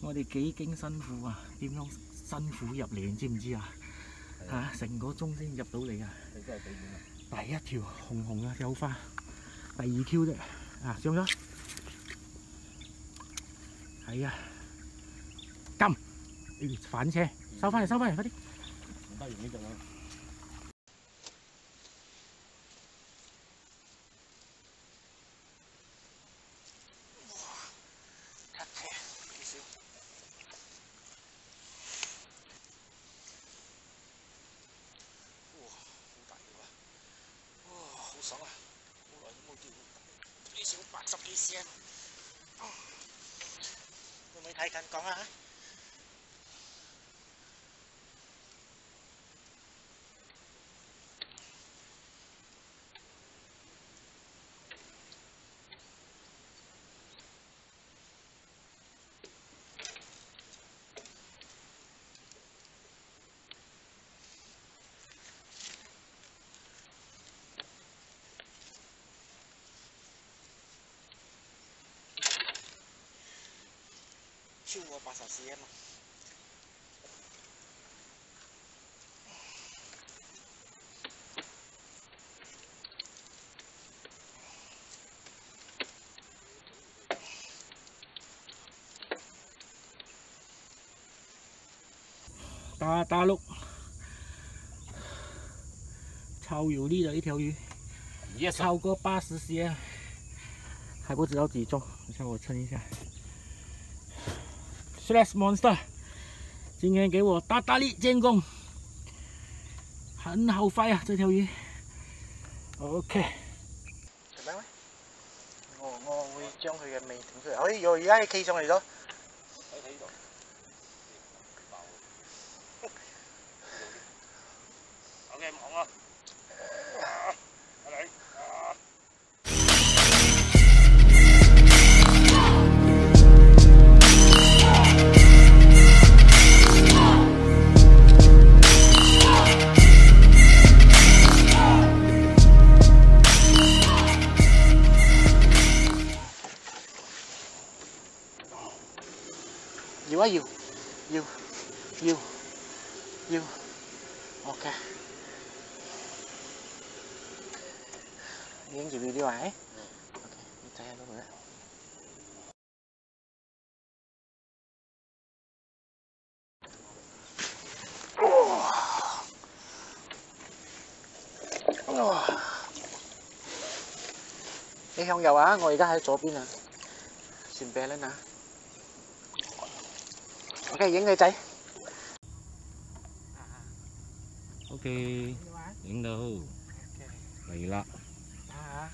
我哋幾經辛苦啊，點樣辛苦入嚟，你知唔知啊？嚇，成個鐘先入到嚟啊！你真係幾遠啊？第一條紅紅啊，有花。第二條啫，啊上咗，係啊，撳，咦反車，收翻嚟，收翻嚟，快啲！唔得，用呢隻啦。xiên tôi thấy cần có hả 超过八十斤，大大路，超有力的一条鱼，超过八十斤，还不知道几重，等下我称一下。Slash Monster，今天给我大大力建功，很好快啊！这条鱼，OK。做咩咧？我我会将佢嘅尾整出嚟。哎呦，而家企上嚟咗。quá you you you you ok. Những gì video ấy. Ok, đi tay luôn nữa đi không dầu á? Ngồi ra hai chỗ pin à? Xin bé lên nè OK，影你仔。OK，影到嚟啦。啊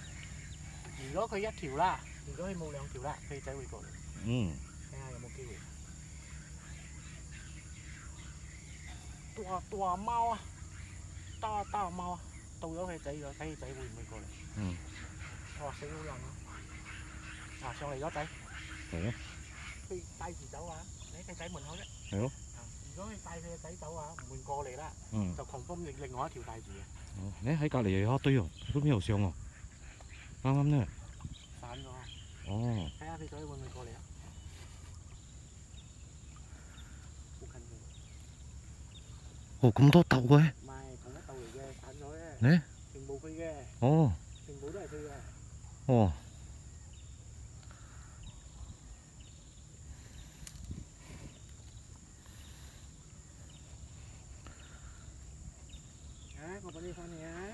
如果佢一条啦，如果佢冇两条啦，佢仔会过嚟。嗯。睇下有冇机会。大大猫啊！大大猫啊！到咗佢仔咗，睇佢仔会唔会过嚟？嗯。哇！死好人啊！啊，上嚟咗仔。系啊。佢带住走啊！喺仔门口啫。系咯。 cái tay thì cháu á lấy cái tay mình thôi đấy. Hiểu. À, nói tay thì tay cháu á mình co lại đó. Ừ. Tao không có mình lên ngó chiều tay gì. Ờ, nè hãy cả lại ho tuy rồi. Lúc nhiều siêu ngò ngon lắm nữa sán rồi ồ. Hãy thì cháu mình co lại ồ cũng tốt tàu quá. Nè. Ồ. Ồ.